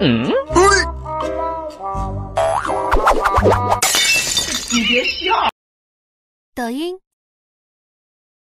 嗯？你别笑。抖音。